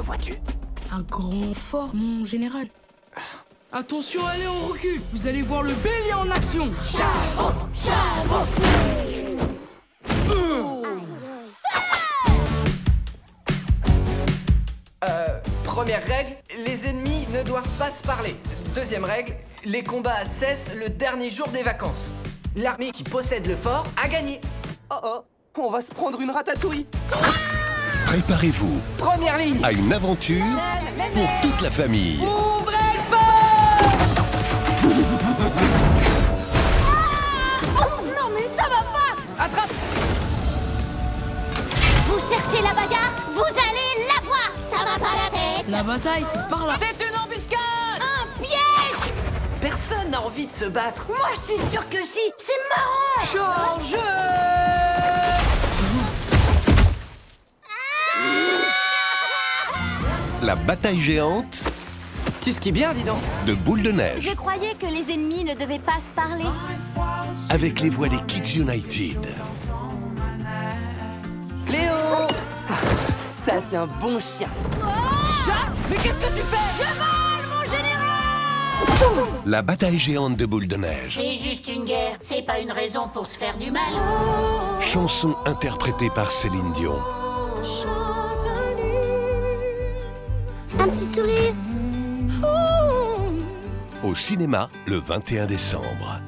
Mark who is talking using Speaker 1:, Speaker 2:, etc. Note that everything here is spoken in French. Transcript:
Speaker 1: vois-tu
Speaker 2: Un grand fort, mon général. Attention, allez, on recule Vous allez voir le bélier en action
Speaker 1: Euh, première règle, les ennemis ne doivent pas se parler. Deuxième règle, les combats cessent le dernier jour des vacances. L'armée qui possède le fort a gagné.
Speaker 3: Oh oh, on va se prendre une ratatouille.
Speaker 4: Préparez-vous.
Speaker 1: Première ligne.
Speaker 4: À une aventure pour toute la famille.
Speaker 1: Ouvrez le feu.
Speaker 5: Non mais ça va pas.
Speaker 1: Attrape.
Speaker 5: Vous cherchez la bagarre, vous allez la voir. Ça va pas la tête.
Speaker 2: La bataille, c'est par là.
Speaker 1: C'est une embuscade.
Speaker 5: Un piège.
Speaker 1: Personne n'a envie de se battre.
Speaker 5: Moi je suis sûre que si. C'est marrant.
Speaker 2: Chargez
Speaker 4: La bataille géante
Speaker 1: Tu skis bien, dis donc
Speaker 4: de boules de neige
Speaker 5: Je croyais que les ennemis ne devaient pas se parler.
Speaker 4: avec les voix des Kids United.
Speaker 1: Léo
Speaker 3: Ça, c'est un bon chien.
Speaker 1: Chat Mais qu'est-ce que tu fais?
Speaker 4: La bataille géante de boules de neige.
Speaker 5: C'est juste une guerre, c'est pas une raison pour se faire du mal.
Speaker 4: Chanson interprétée par Céline Dion.
Speaker 5: Petit sourire.
Speaker 4: Au cinéma le 21 décembre.